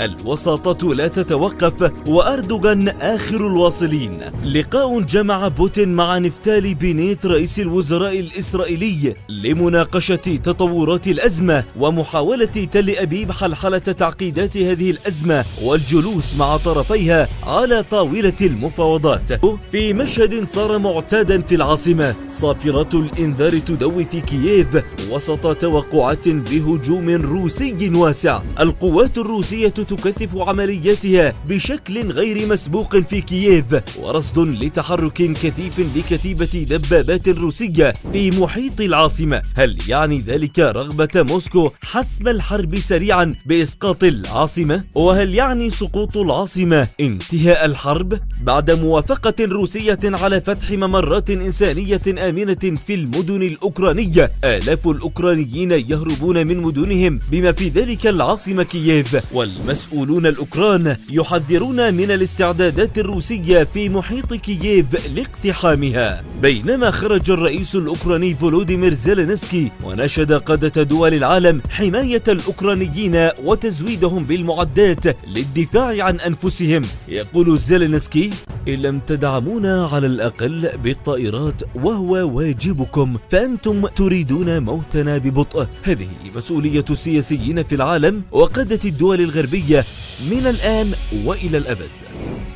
الوساطة لا تتوقف وأردوغان آخر الواصلين. لقاء جمع بوتين مع نفتالي بينيت رئيس الوزراء الإسرائيلي لمناقشة تطورات الأزمة ومحاولة تل أبيب حلحلة تعقيدات هذه الأزمة والجلوس مع طرفيها على طاولة المفاوضات. في مشهد صار معتادا في العاصمة صافرة الإنذار تدوي في كييف وسط توقعات بهجوم روسي واسع. القوات الروسية تكثف عملياتها بشكل غير مسبوق في كييف ورصد لتحرك كثيف لكتيبة دبابات روسية في محيط العاصمة هل يعني ذلك رغبة موسكو حسم الحرب سريعا بإسقاط العاصمة؟ وهل يعني سقوط العاصمة انتهاء الحرب؟ بعد موافقة روسية على فتح ممرات إنسانية آمنة في المدن الأوكرانية آلاف الأوكرانيين يهربون من مدنهم بما في ذلك العاصمة كييف والمسؤولين المسؤولون الأوكران يحذرون من الاستعدادات الروسية في محيط كييف لاقتحامها. بينما خرج الرئيس الأوكراني فولوديمير زيلينسكي وناشد قادة دول العالم حماية الأوكرانيين وتزويدهم بالمعدات للدفاع عن أنفسهم. يقول زيلينسكي إن لم تدعمونا على الأقل بالطائرات وهو واجبكم فأنتم تريدون موتنا ببطء. هذه مسؤولية السياسيين في العالم وقادة الدول الغربية من الآن وإلى الأبد.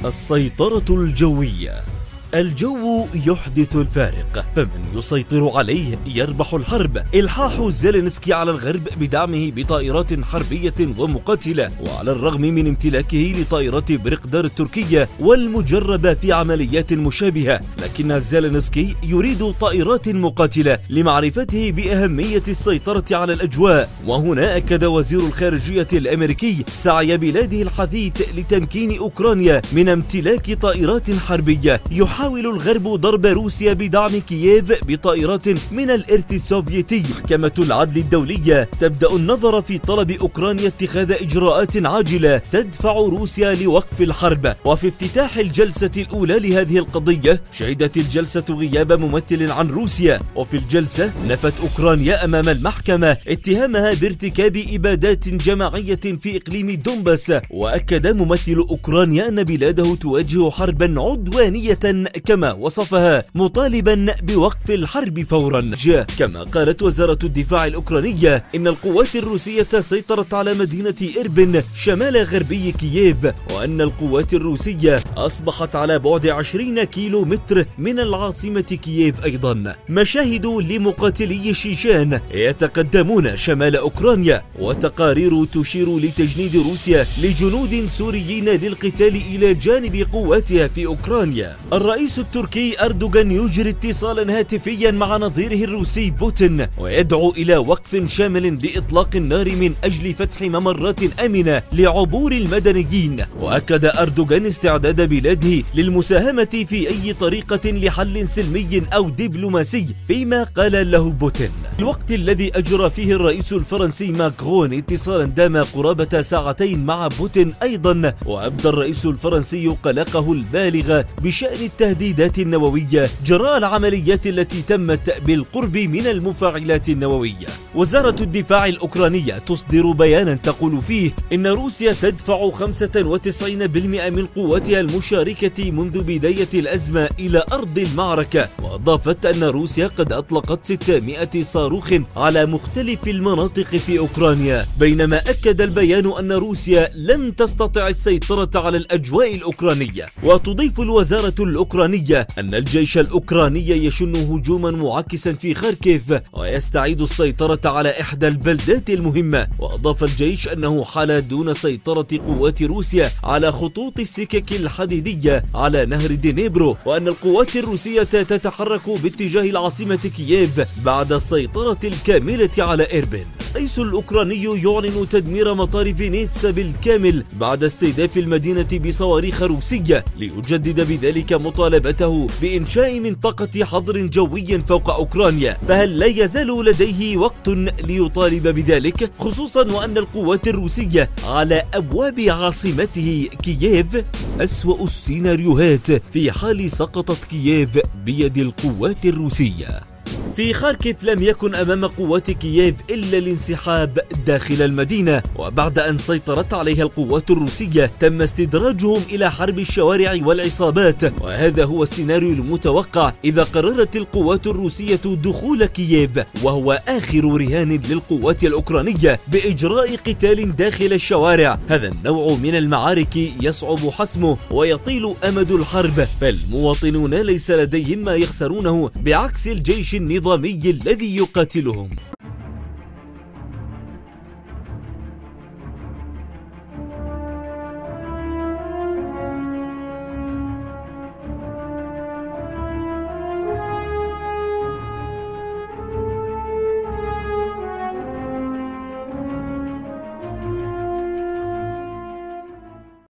السيطرة الجوية. الجو يحدث الفارق فمن يسيطر عليه يربح الحرب. إلحاح زيلينسكي على الغرب بدعمه بطائرات حربية ومقاتلة وعلى الرغم من امتلاكه لطائرات برقدر التركية والمجربة في عمليات مشابهة لكن زيلينسكي يريد طائرات مقاتلة لمعرفته بأهمية السيطرة على الأجواء. وهنا أكد وزير الخارجية الأمريكي سعي بلاده الحثيث لتمكين أوكرانيا من امتلاك طائرات حربية يحاول يحاول الغرب ضرب روسيا بدعم كييف بطائرات من الإرث السوفيتي. محكمة العدل الدولية تبدأ النظر في طلب أوكرانيا اتخاذ إجراءات عاجلة تدفع روسيا لوقف الحرب. وفي افتتاح الجلسة الأولى لهذه القضية شهدت الجلسة غياب ممثل عن روسيا. وفي الجلسة نفت أوكرانيا أمام المحكمة اتهامها بارتكاب إبادات جماعية في إقليم دونباس. وأكد ممثل أوكرانيا أن بلاده تواجه حربا عدوانية كما وصفها مطالبا بوقف الحرب فورا. كما قالت وزارة الدفاع الأوكرانية إن القوات الروسية سيطرت على مدينة إربن شمال غربي كييف وأن القوات الروسية أصبحت على بعد 20 كيلو متر من العاصمة كييف أيضا. مشاهد لمقاتلي الشيشان يتقدمون شمال أوكرانيا وتقارير تشير لتجنيد روسيا لجنود سوريين للقتال إلى جانب قواتها في أوكرانيا. الرئيس التركي أردوغان يجري اتصالا هاتفيا مع نظيره الروسي بوتين ويدعو إلى وقف شامل لإطلاق النار من أجل فتح ممرات آمنة لعبور المدنيين. وأكد أردوغان استعداد بلاده للمساهمة في أي طريقة لحل سلمي أو دبلوماسي فيما قال له بوتين. الوقت الذي أجرى فيه الرئيس الفرنسي ماكرون اتصالا دام قرابة ساعتين مع بوتين أيضا وأبدى الرئيس الفرنسي قلقه البالغ بشأن التهديدات النووية جراء العمليات التي تمت بالقرب من المفاعلات النووية. وزارة الدفاع الأوكرانية تصدر بيانا تقول فيه إن روسيا تدفع 95% من قواتها المشاركة منذ بداية الأزمة إلى أرض المعركة. وأضافت أن روسيا قد أطلقت 600 صاروخ على مختلف المناطق في أوكرانيا. بينما أكد البيان أن روسيا لم تستطع السيطرة على الأجواء الأوكرانية. وتضيف الوزارة الأوكرانية أن الجيش الأوكراني يشن هجوما معاكسا في خاركيف ويستعيد السيطرة على إحدى البلدات المهمة. وأضاف الجيش أنه حال دون سيطرة قوات روسيا على خطوط السكك الحديدية على نهر دينيبرو وأن القوات الروسية تتحرك باتجاه العاصمة كييف بعد السيطرة الكاملة على إيربن. الرئيس الأوكراني يعلن تدمير مطار فينيتسا بالكامل بعد استهداف المدينة بصواريخ روسية ليجدد بذلك مطالبته بإنشاء منطقة حظر جوي فوق أوكرانيا فهل لا يزال لديه وقت ليطالب بذلك؟ خصوصا وأن القوات الروسية على أبواب عاصمته كييف. أسوأ السيناريوهات في حال سقطت كييف بيد القوات الروسية. في خاركيف لم يكن أمام قوات كييف إلا الانسحاب داخل المدينة وبعد أن سيطرت عليها القوات الروسية تم استدراجهم إلى حرب الشوارع والعصابات وهذا هو السيناريو المتوقع إذا قررت القوات الروسية دخول كييف وهو آخر رهان للقوات الأوكرانية بإجراء قتال داخل الشوارع. هذا النوع من المعارك يصعب حسمه ويطيل أمد الحرب فالمواطنون ليس لديهم ما يخسرونه بعكس الجيش النظامي الذي يقاتلهم.